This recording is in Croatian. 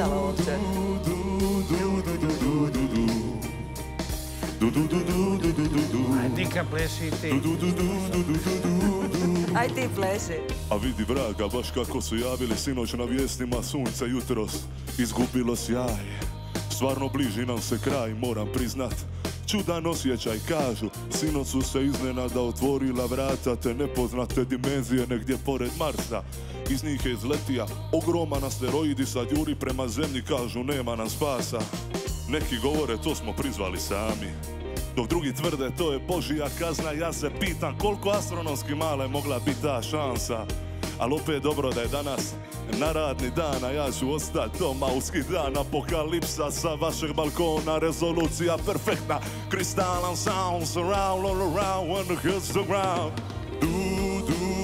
plesala uopće. Aj, Dika pleši i ti. Aj ti pleši. A vidi vraga, baš kako su javili sinoć na vijestima sunce jutros Izgubilo sjaj Stvarno bliži nam se kraj, moram priznat Čudan osjećaj kažu Sinoć su se iznenada otvorila vrata Te nepoznate dimenzije negdje pored Marsa Iz njih je izletija ogroman asteroidi Sad juri prema zemlji kažu nema nam spasa. Neki govore to smo prizvali sami. Dok drugi tvrde to je božija kazna Ja se pitam koliko astronomski mala je mogla biti ta šansa? Ali opet dobro da je danas na radni dan A ja ću ostati doma uski dan. Apokalipsa sa vašeg balkona Rezolucija perfektna. Kristalan sound surround all around when it hits the ground. Du,